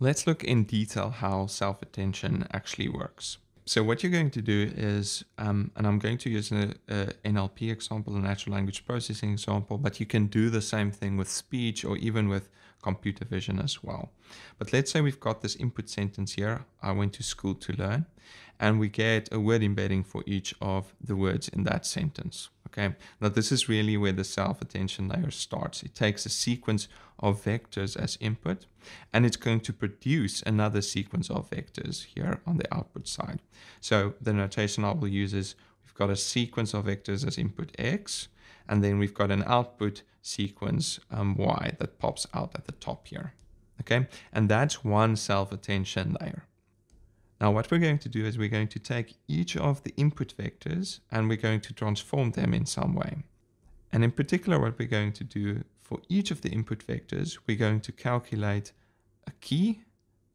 Let's look in detail how self-attention actually works. So what you're going to do is, um, and I'm going to use an NLP example, a natural language processing example, but you can do the same thing with speech or even with computer vision as well. But let's say we've got this input sentence here, I went to school to learn, and we get a word embedding for each of the words in that sentence. Okay, now this is really where the self-attention layer starts. It takes a sequence of vectors as input, and it's going to produce another sequence of vectors here on the output side. So the notation I will use is we've got a sequence of vectors as input x, and then we've got an output sequence um, y that pops out at the top here. Okay, and that's one self-attention layer. Now what we're going to do is we're going to take each of the input vectors and we're going to transform them in some way. And in particular, what we're going to do for each of the input vectors, we're going to calculate a key,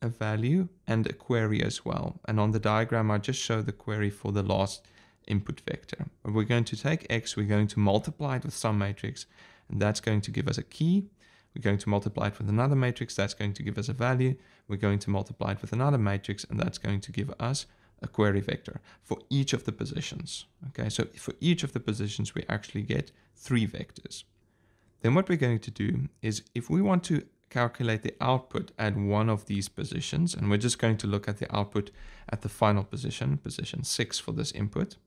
a value, and a query as well. And on the diagram, I just show the query for the last input vector. We're going to take x, we're going to multiply it with some matrix, and that's going to give us a key. We're going to multiply it with another matrix, that's going to give us a value. We're going to multiply it with another matrix, and that's going to give us a query vector for each of the positions. Okay, so for each of the positions, we actually get three vectors. Then what we're going to do is if we want to calculate the output at one of these positions, and we're just going to look at the output at the final position, position six for this input,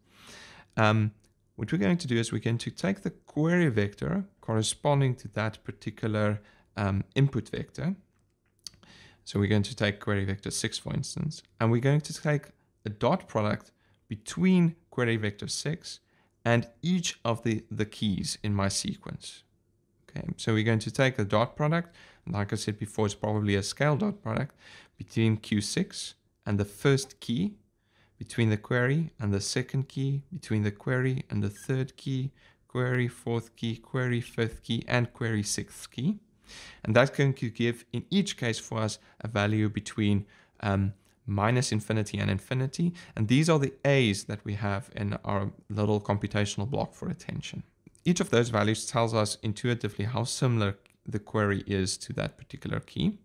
um, what we're going to do is we're going to take the query vector corresponding to that particular um, input vector. So we're going to take query vector 6, for instance, and we're going to take a dot product between query vector 6 and each of the, the keys in my sequence. Okay, so we're going to take a dot product, like I said before, it's probably a scale dot product between Q6 and the first key between the query and the second key, between the query and the third key, query fourth key, query fifth key, and query sixth key. And that's going to give, in each case for us, a value between um, minus infinity and infinity. And these are the A's that we have in our little computational block for attention. Each of those values tells us intuitively how similar the query is to that particular key.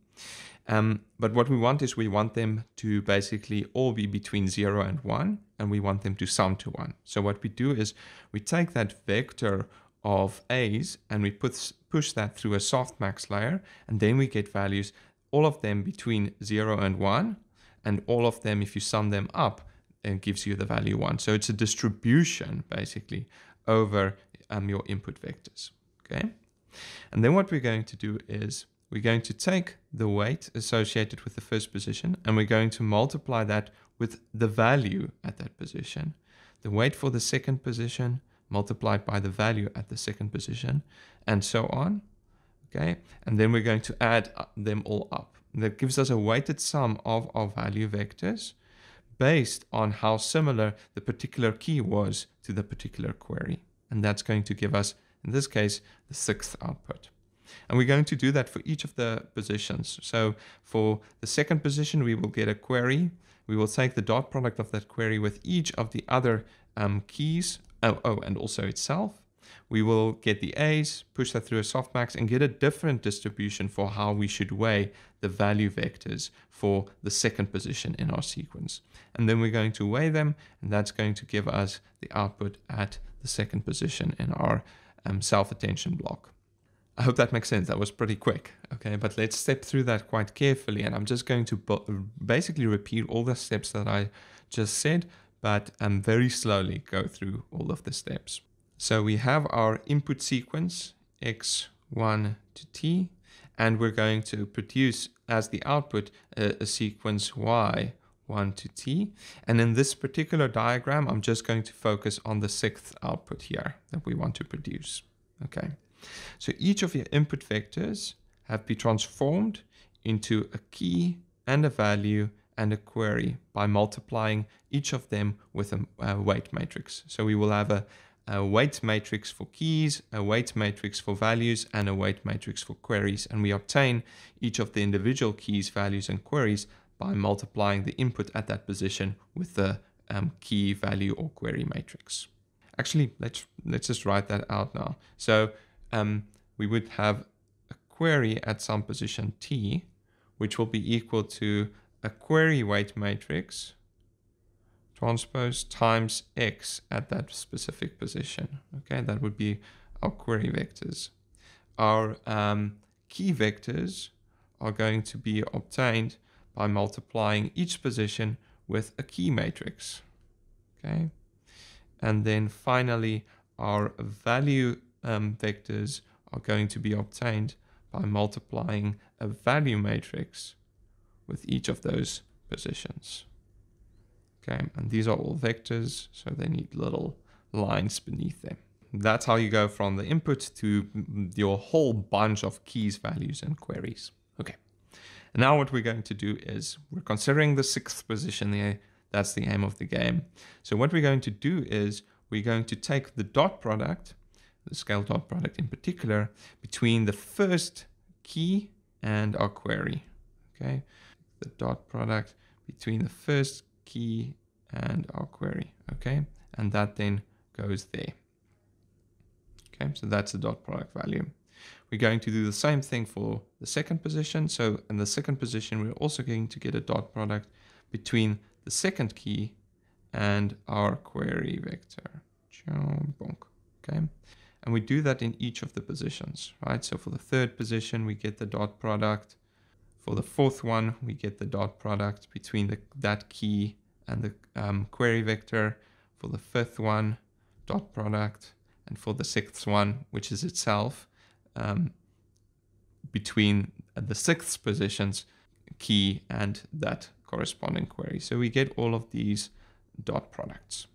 Um, but what we want is we want them to basically all be between 0 and 1, and we want them to sum to 1. So what we do is we take that vector of a's and we put, push that through a softmax layer, and then we get values, all of them between 0 and 1, and all of them, if you sum them up, it gives you the value 1. So it's a distribution, basically, over um, your input vectors. Okay. And then what we're going to do is we're going to take the weight associated with the first position and we're going to multiply that with the value at that position. The weight for the second position multiplied by the value at the second position and so on. Okay, and then we're going to add uh, them all up. That gives us a weighted sum of our value vectors based on how similar the particular key was to the particular query. And that's going to give us, in this case, the sixth output. And we're going to do that for each of the positions. So for the second position, we will get a query. We will take the dot product of that query with each of the other um, keys. Oh, oh, and also itself. We will get the A's, push that through a softmax, and get a different distribution for how we should weigh the value vectors for the second position in our sequence. And then we're going to weigh them, and that's going to give us the output at the second position in our um, self-attention block. I hope that makes sense. That was pretty quick. Okay, but let's step through that quite carefully. And I'm just going to basically repeat all the steps that I just said, but um, very slowly go through all of the steps. So we have our input sequence x1 to t, and we're going to produce as the output a, a sequence y 1 to t. And in this particular diagram, I'm just going to focus on the sixth output here that we want to produce. Okay. So each of your input vectors have been transformed into a key and a value and a query by multiplying each of them with a, a weight matrix. So we will have a, a weight matrix for keys, a weight matrix for values, and a weight matrix for queries. And we obtain each of the individual keys, values, and queries by multiplying the input at that position with the um, key, value, or query matrix. Actually, let's let's just write that out now. So um, we would have a query at some position t which will be equal to a query weight matrix transpose times x at that specific position. Okay, that would be our query vectors. Our um, key vectors are going to be obtained by multiplying each position with a key matrix. Okay, and then finally our value um, vectors are going to be obtained by multiplying a value matrix with each of those positions. Okay, and these are all vectors, so they need little lines beneath them. That's how you go from the input to your whole bunch of keys, values, and queries. Okay, and now what we're going to do is we're considering the sixth position there. That's the aim of the game. So what we're going to do is we're going to take the dot product, the scale dot product in particular, between the first key and our query. Okay, the dot product between the first key and our query. Okay, and that then goes there. Okay, so that's the dot product value. We're going to do the same thing for the second position. So in the second position, we're also going to get a dot product between the second key and our query vector. Okay, and we do that in each of the positions, right? So for the third position, we get the dot product. For the fourth one, we get the dot product between the, that key and the um, query vector. For the fifth one, dot product. And for the sixth one, which is itself, um, between the sixth position's key and that corresponding query. So we get all of these dot products.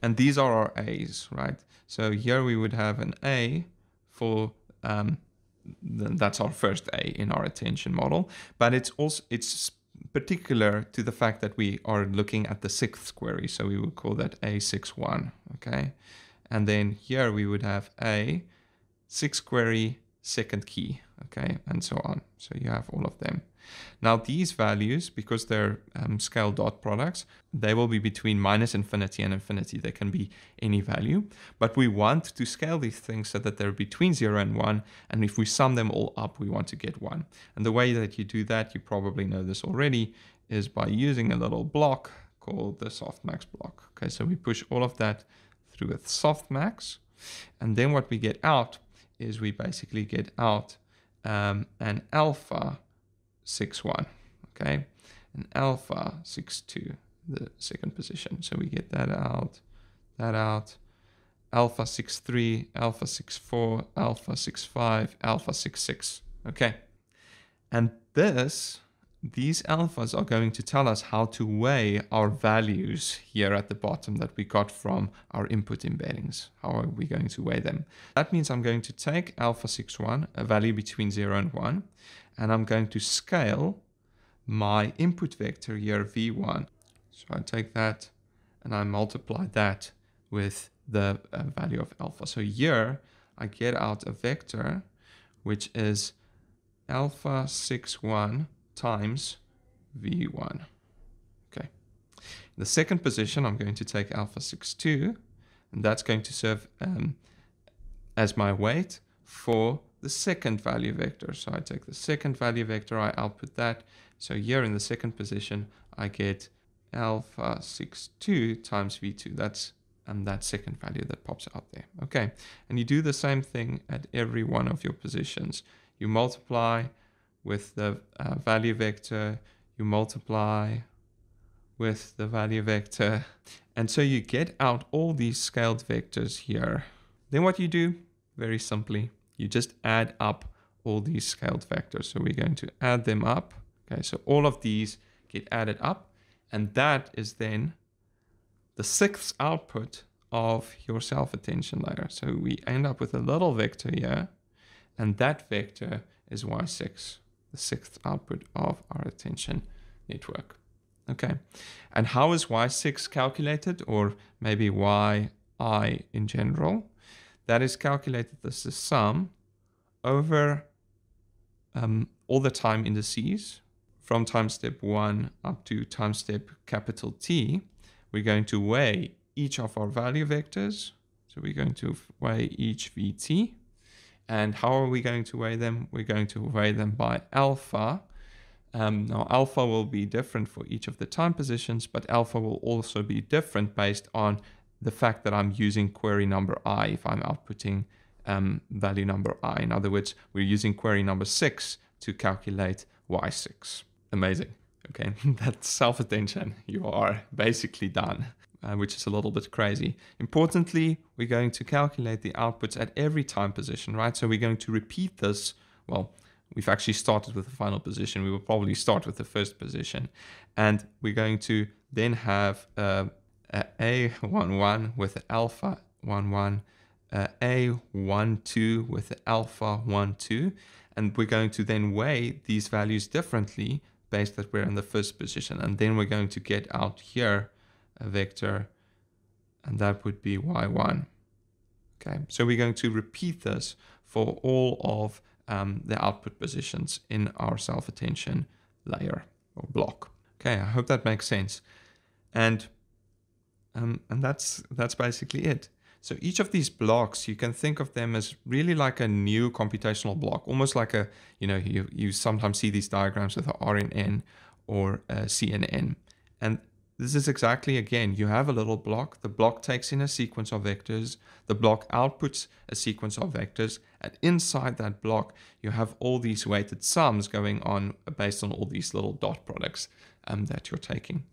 And these are our A's, right? So here we would have an A for um, that's our first A in our attention model, but it's also it's particular to the fact that we are looking at the sixth query. So we would call that A61, okay? And then here we would have A, six query, second key, okay? And so on. So you have all of them. Now these values, because they're um, scale dot products, they will be between minus infinity and infinity. They can be any value, but we want to scale these things so that they're between zero and one. And if we sum them all up, we want to get one. And the way that you do that, you probably know this already, is by using a little block called the softmax block. Okay, so we push all of that through with softmax. And then what we get out is we basically get out um, an alpha 6, 1, okay? And alpha 6, 2, the second position. So we get that out, that out. Alpha 6, 3, alpha 6, 4, alpha 6, 5, alpha 6, 6, okay? And this, these alphas are going to tell us how to weigh our values here at the bottom that we got from our input embeddings. How are we going to weigh them? That means I'm going to take alpha 6, 1, a value between 0 and 1, and I'm going to scale my input vector here v1. So I take that and I multiply that with the uh, value of alpha. So here I get out a vector which is alpha 6 1 times v1. Okay. In the second position, I'm going to take alpha 6 2 and that's going to serve um, as my weight for the second value vector. So I take the second value vector, I output that. So here in the second position, I get alpha 62 times v2. That's um, that second value that pops out there. Okay, and you do the same thing at every one of your positions. You multiply with the uh, value vector, you multiply with the value vector, and so you get out all these scaled vectors here. Then what you do, very simply, you just add up all these scaled vectors. So we're going to add them up. Okay, so all of these get added up, and that is then the sixth output of your self-attention layer. So we end up with a little vector here, and that vector is y6, the sixth output of our attention network. Okay, and how is y6 calculated, or maybe yi in general? that is calculated as the sum over um, all the time indices from time step 1 up to time step capital T. We're going to weigh each of our value vectors. So we're going to weigh each VT. And how are we going to weigh them? We're going to weigh them by alpha Um, now alpha will be different for each of the time positions, but alpha will also be different based on the fact that I'm using query number i if I'm outputting um, value number i. In other words, we're using query number 6 to calculate y6. Amazing. Okay, that's self-attention. You are basically done, uh, which is a little bit crazy. Importantly, we're going to calculate the outputs at every time position, right? So we're going to repeat this. Well, we've actually started with the final position. We will probably start with the first position. And we're going to then have uh, A11 with alpha 11, uh, A12 with alpha 12, and we're going to then weigh these values differently based that we're in the first position. And then we're going to get out here a vector, and that would be y1. Okay, so we're going to repeat this for all of um, the output positions in our self-attention layer or block. Okay, I hope that makes sense. And um, and that's that's basically it. So each of these blocks, you can think of them as really like a new computational block, almost like a, you know, you, you sometimes see these diagrams with a RNN or a CNN. And this is exactly, again, you have a little block. The block takes in a sequence of vectors. The block outputs a sequence of vectors. And inside that block, you have all these weighted sums going on based on all these little dot products um, that you're taking.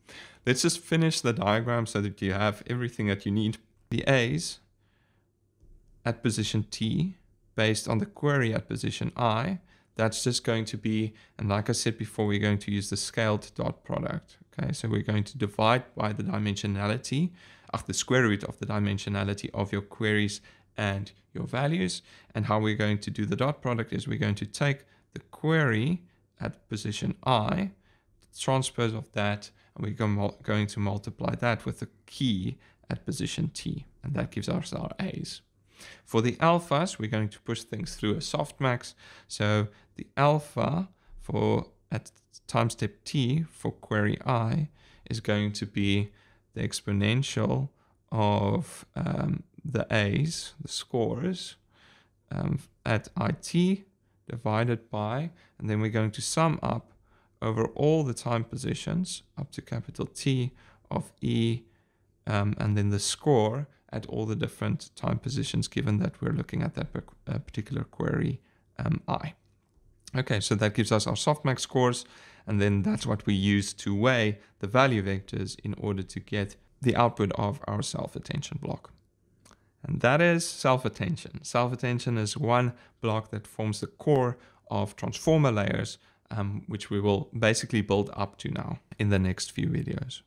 Let's just finish the diagram so that you have everything that you need the A's at position T based on the query at position I, that's just going to be, and like I said before, we're going to use the scaled dot product. Okay, so we're going to divide by the dimensionality, of the square root of the dimensionality of your queries and your values. And how we're going to do the dot product is we're going to take the query at position I, transpose of that, and we're going to multiply that with the key at position T, and that gives us our A's. For the alphas, we're going to push things through a softmax. So the alpha for at time step t for query i is going to be the exponential of um, the a's, the scores, um, at it divided by, and then we're going to sum up over all the time positions up to capital T of E um, and then the score at all the different time positions given that we're looking at that uh, particular query um, i. Okay, so that gives us our softmax scores, and then that's what we use to weigh the value vectors in order to get the output of our self-attention block. And that is self-attention. Self-attention is one block that forms the core of transformer layers, um, which we will basically build up to now in the next few videos.